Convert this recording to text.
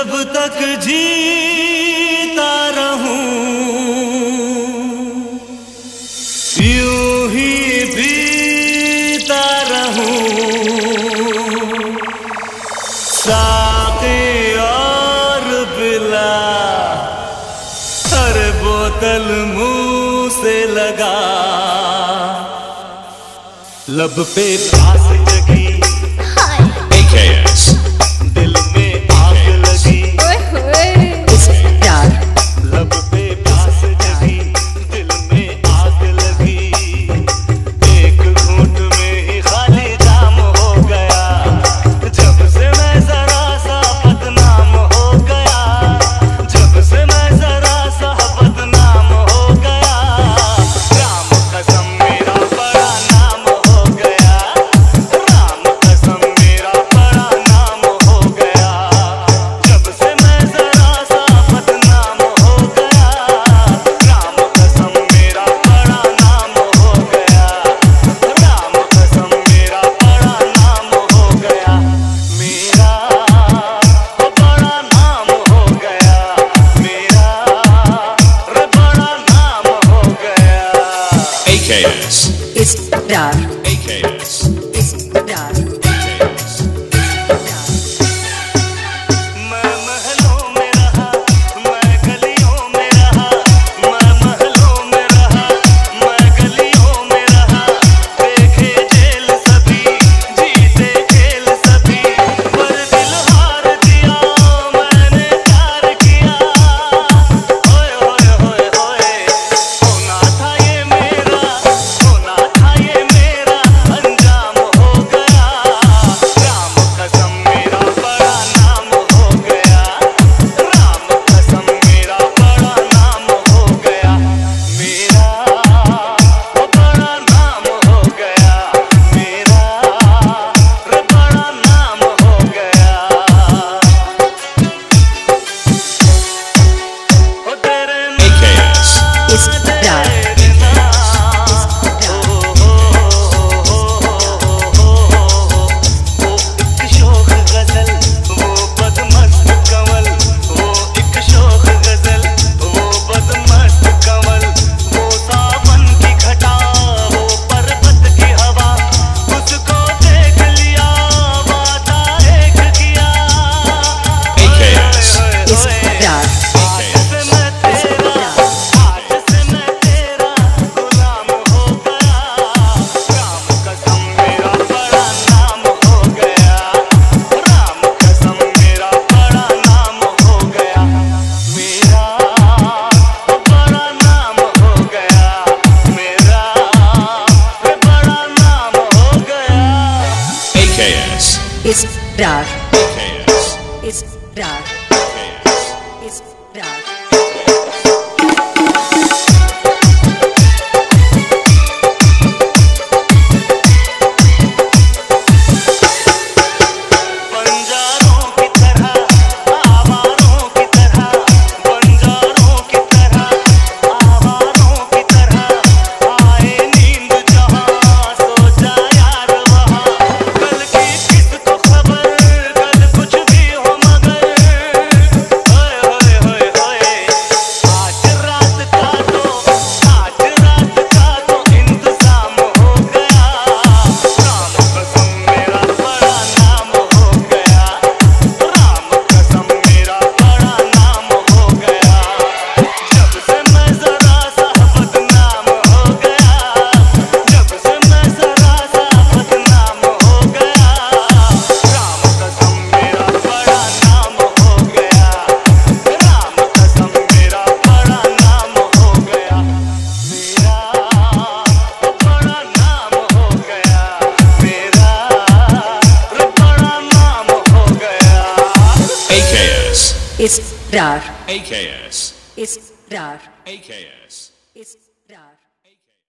जब तक जीता रहूँ। यूँ ही बीता रहूँ। साके और बिला, हर बोतल मुँह से लगा। लब पे पास Yeah. Ideias. Esperar. Ideias. Esperar. Ideias. Esperar. Is AKS. Is AKS. Is